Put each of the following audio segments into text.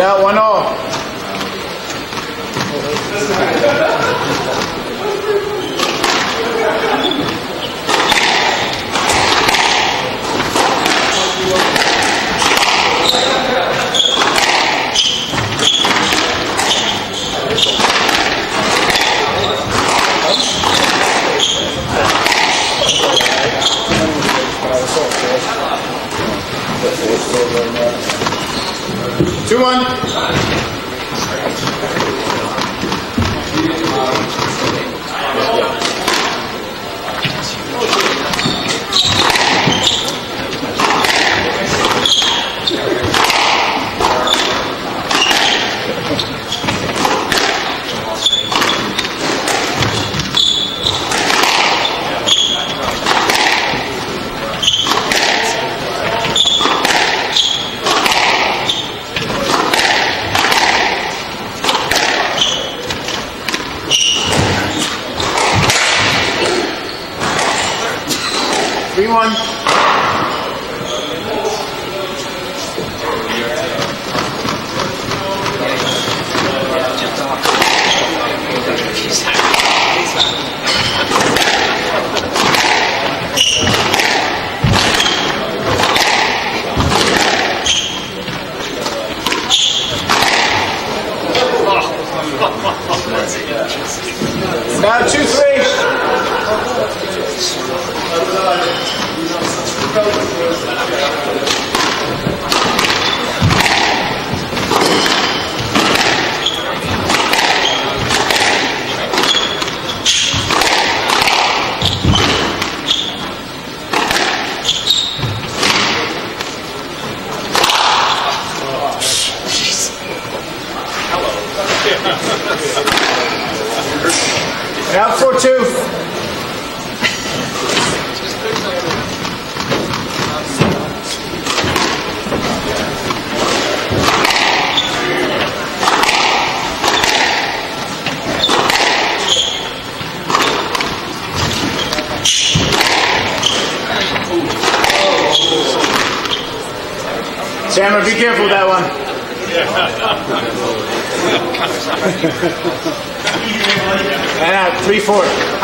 Now one Two one.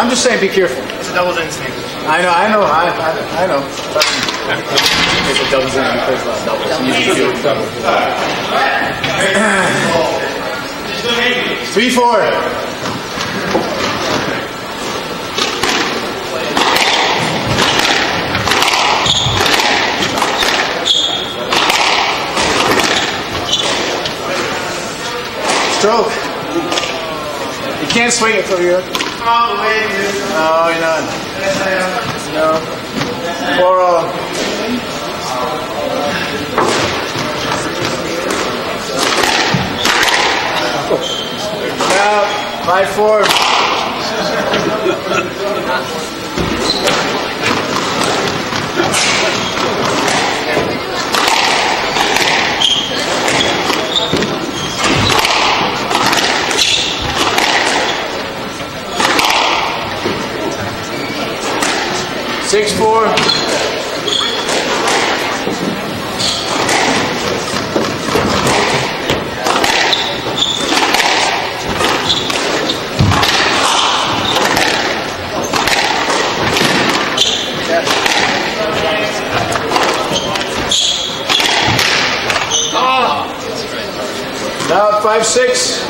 I'm just saying, be careful. It's a double instinct. I know, I know, I, I, I know. Trust me. If it doubles in, he plays a lot of doubles. He usually do doubles. Three, four. Stroke. You can't swing it from here. No, you're not. No. Four all. Now, five four. Six four. Ah. Now five six.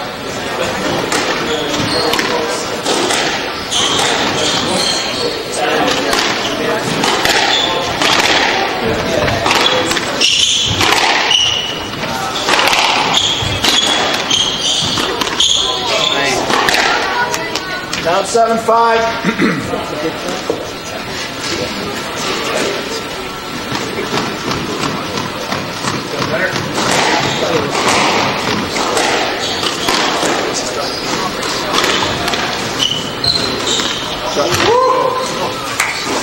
Seven five.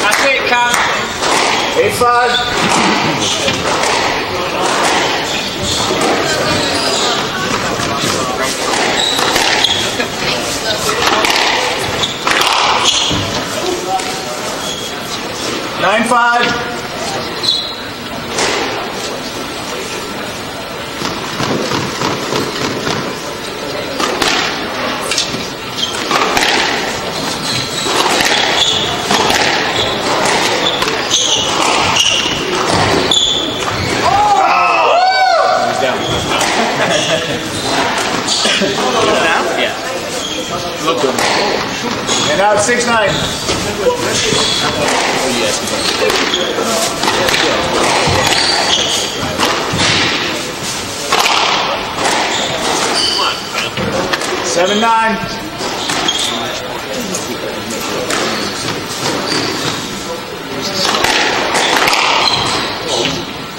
That's it, Cam. Eight five. Nine five. And now it's six nine. Seven nine.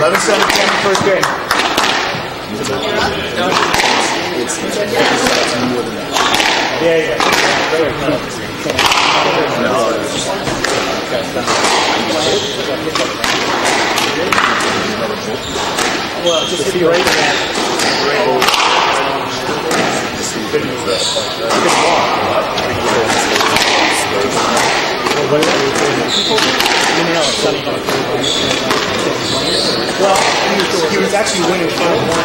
Eleven seven. Game first game. Yeah, yeah. Well, just if you're right that. Well, he was actually winning five one.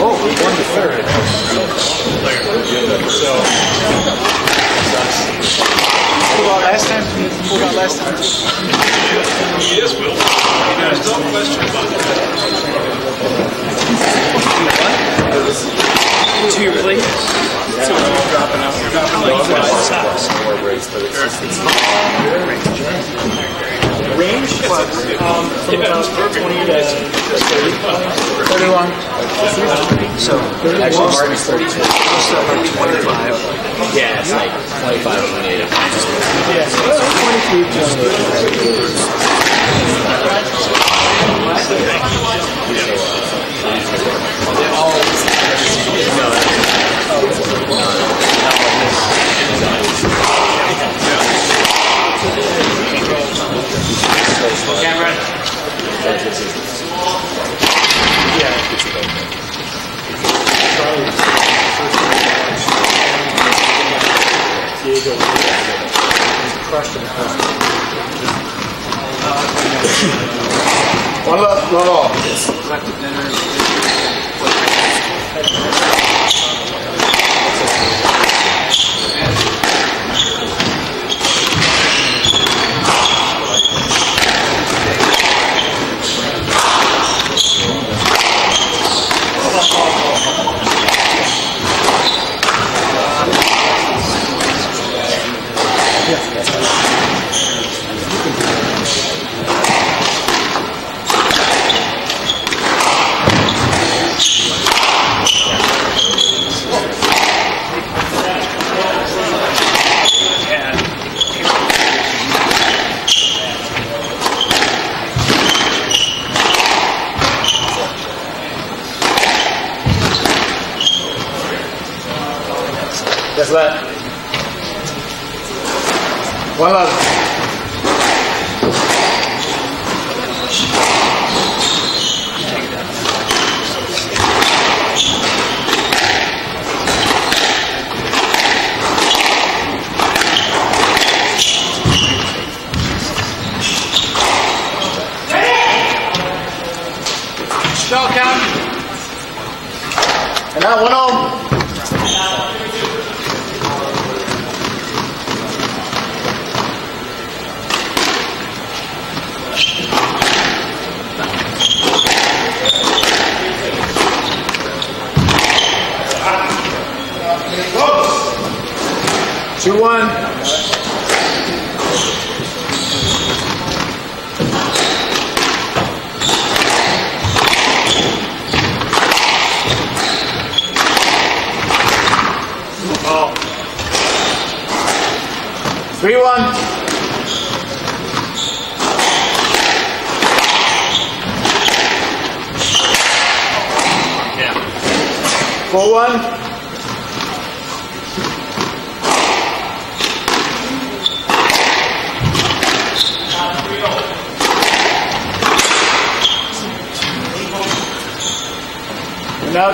Oh, he won the third. So. Pulled out last time. Pulled out last time. Yes, Will. There's no question about that. To your plate. So you're dropping out. You're dropping like Range? What? Um, from about 20 to 30. 31. So Actually, Martin's 32. most of 25. Yeah, it's like 25, 28. Yeah, so 23, 28. One.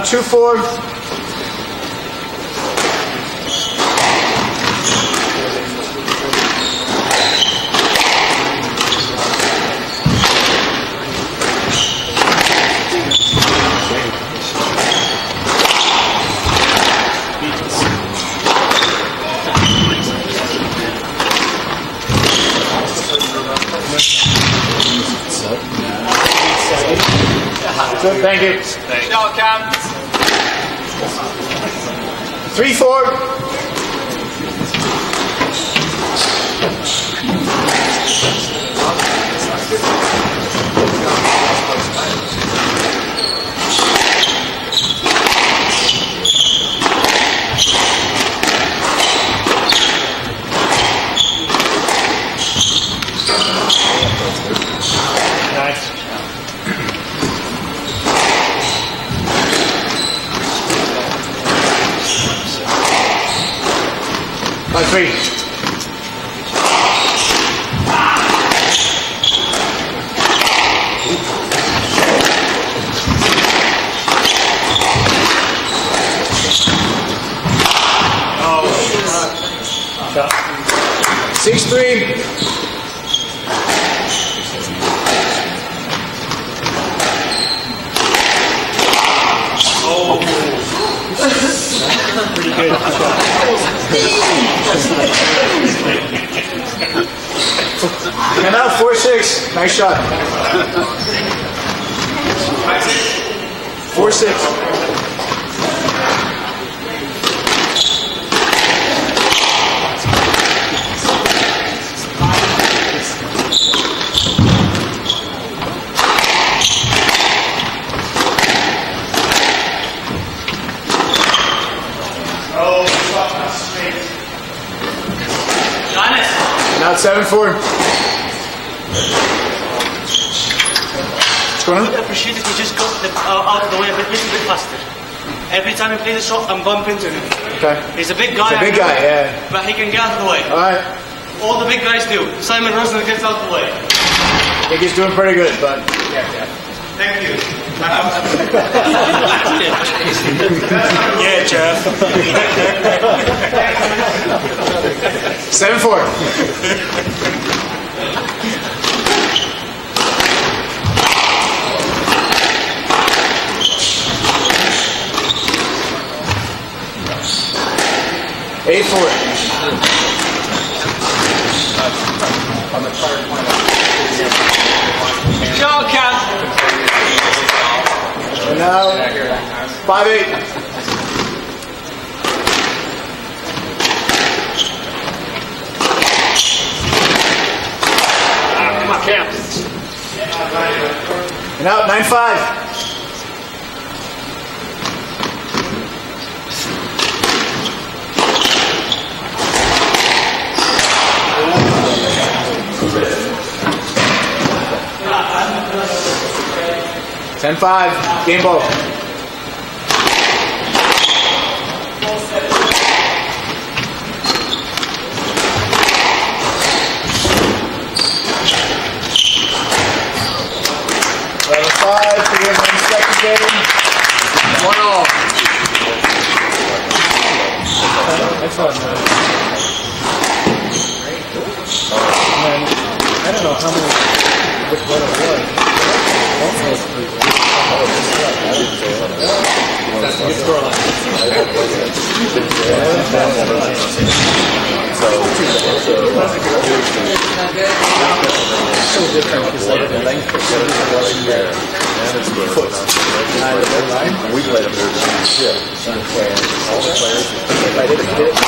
2 4. Thank you. Three four. Nice. By three. Six three. And now four six. Nice shot. Four six. Now it's seven four. What's going on? I appreciate if you just go the, uh, out of the way a bit, little bit faster. Every time he plays a shot, I'm bumping into him. Okay. He's a big guy. He's a big I know, guy, yeah. But he can get out of the way. All right. All the big guys do. Simon Rösner gets out of the way. I think he's doing pretty good, but Yeah, yeah. Thank you. Yeah, Jeff. seven four. Eight four. Go, Cam. And now five eight. Ah, come on, Cam. And out nine five. Ten five. Game ball. Five. to win one second game. One all. I don't know how many, one it was. So different because like the length of the was there. We played there. Yeah. All the players. If I didn't hit,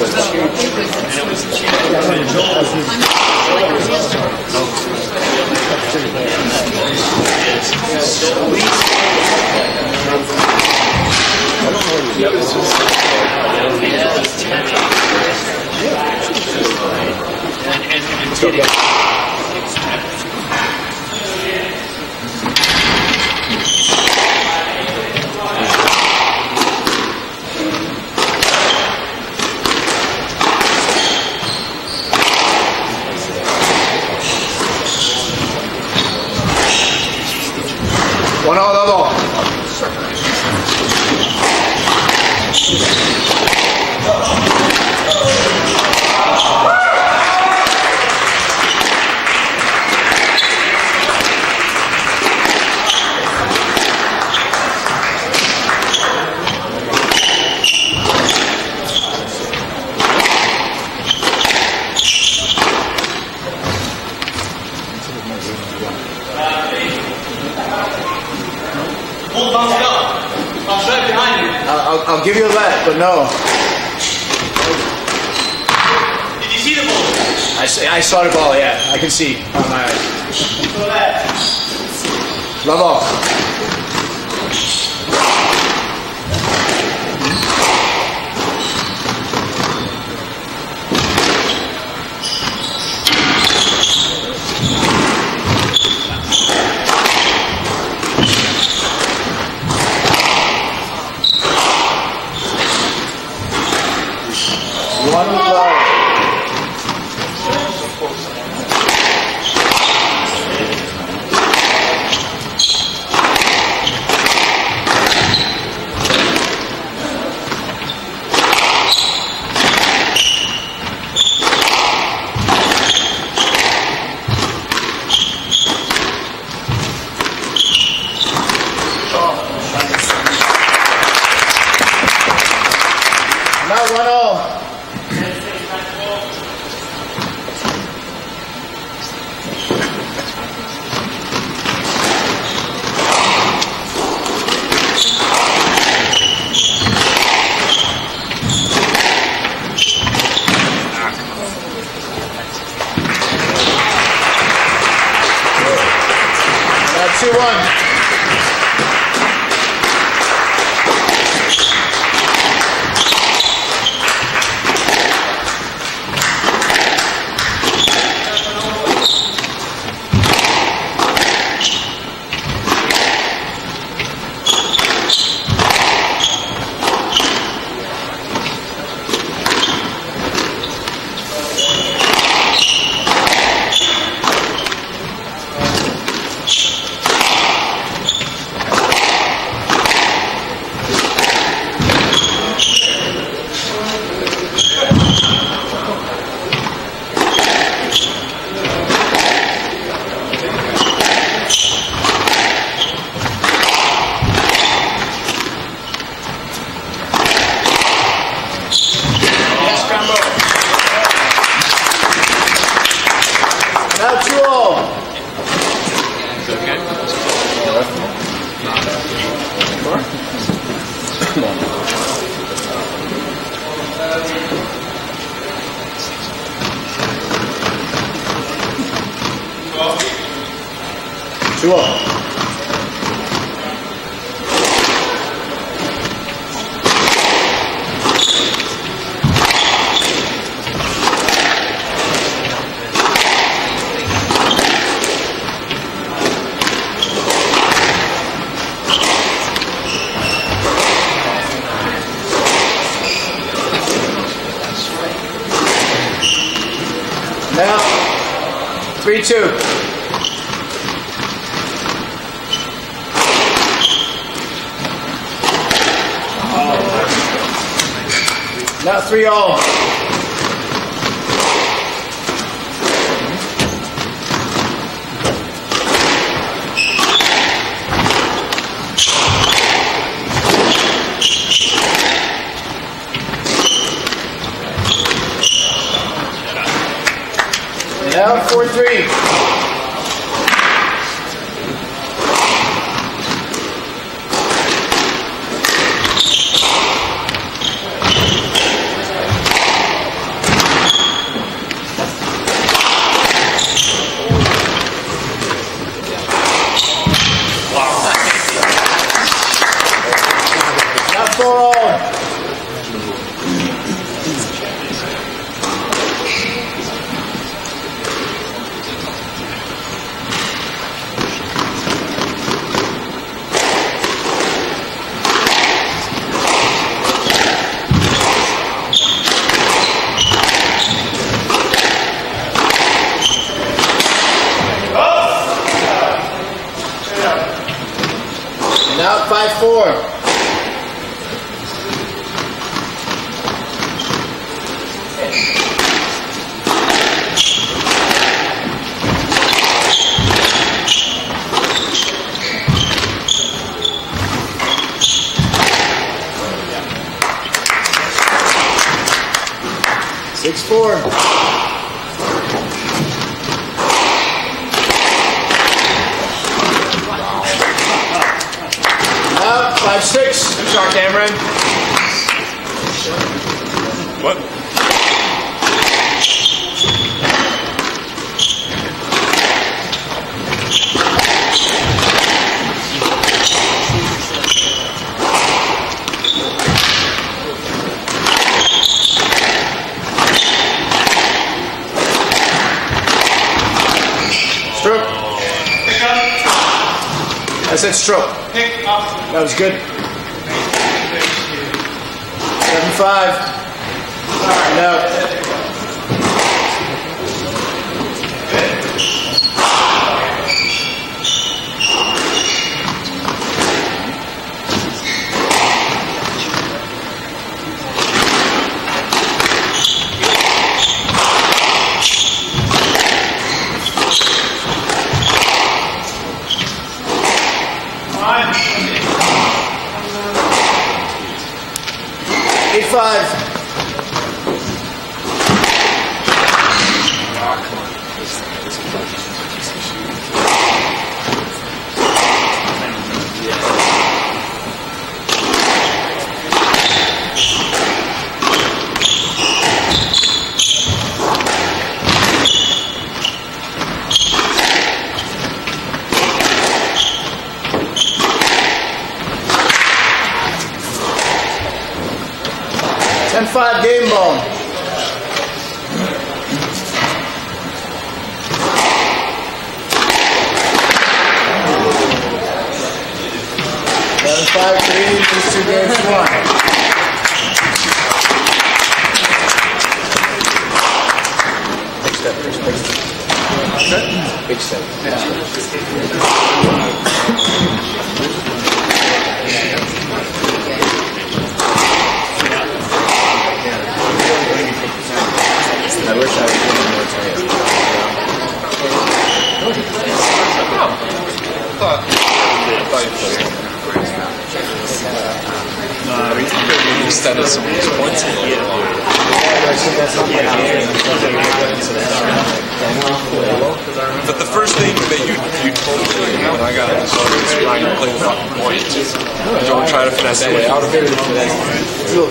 was huge. And it was huge. It Let's go. One all double. Bull bounced up. Bounced right behind you. I'll, I'll, I'll give you a let, but no. Did you see the ball? I, s- I saw the ball, yeah. I can see on my eyes. So that. Two all. Now, three two. All. Now four three. 5 4. Six four. Stroke. Pick up. That was good. Seven five. And out. Eight five. Ten five game ball. Eleven five to lead these two games to one. Big step, big step. Big step. I wish I was in the military. But the first thing that you you told me when I got the show is Ryan, play the fucking point. Don't try to finesse your way out of it. It's a little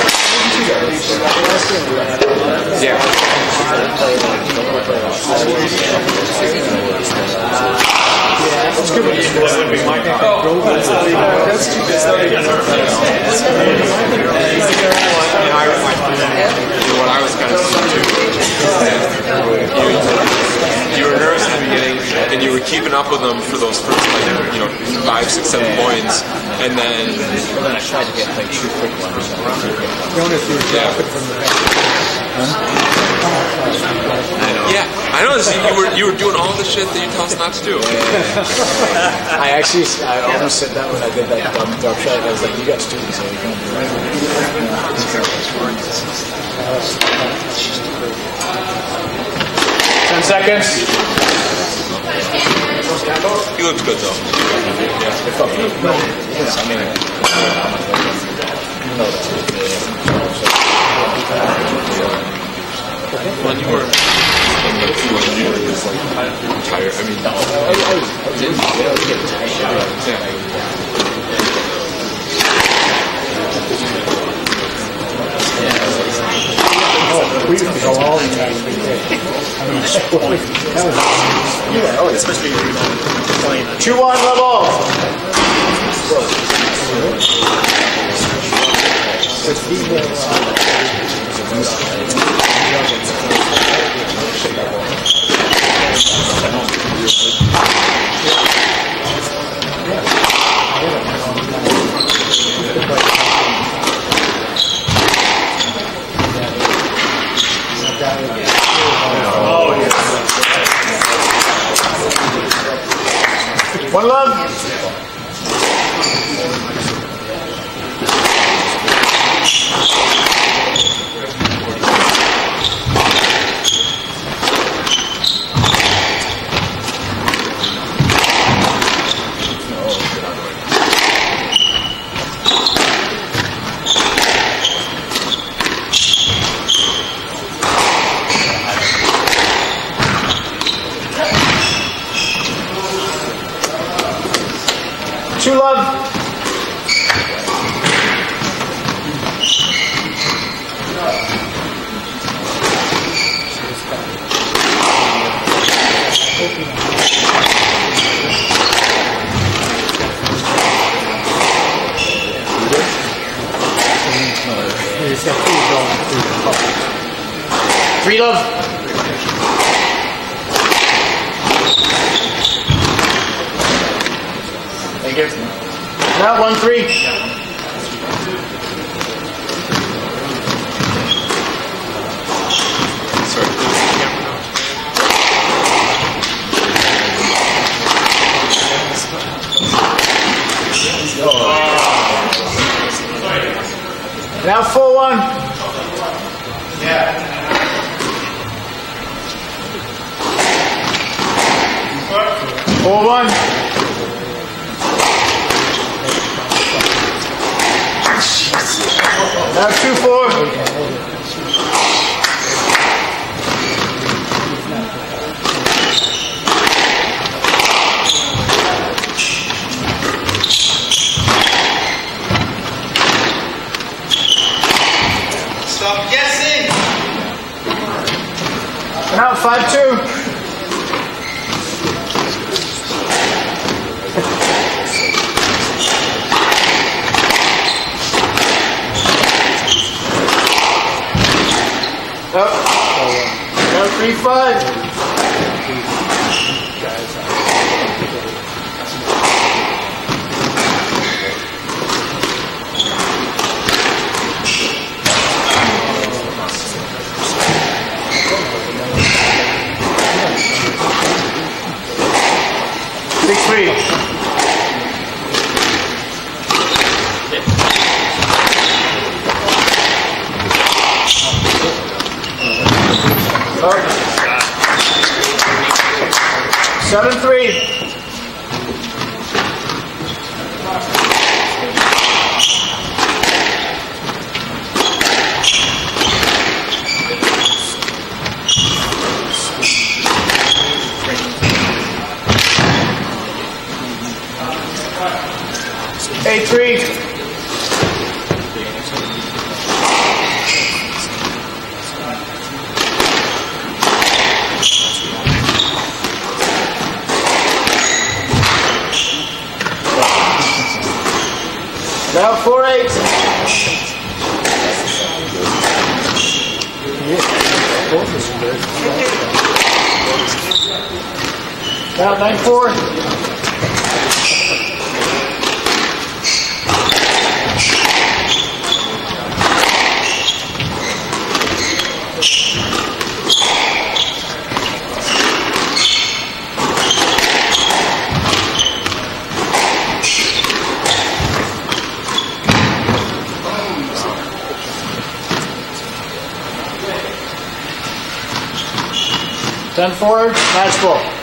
different. Yeah. You know, I, I, what I was kind of too, you, you were nervous in the beginning, and you were keeping up with them for those first, like, you know, five, six, seven points, and then then I tried to get like two quick ones. Yeah. Yeah, I know. so You were you were doing all the shit that you tell us not to do. I actually, I almost said that when I did that dumb drop shot. I was like, you got students, so you can't do that. Ten seconds. He looked good though. Yeah, I mean, When you were when you were just like tired. I mean, yeah. We used to go all the time. I that was, were, oh, especially playing. Two one level. One love. True love. Free love. Now one three. Sorry, close the camera now. Now four one. Yeah. Four one. Now two four. 55. Now nine four. Ten four. Match ball.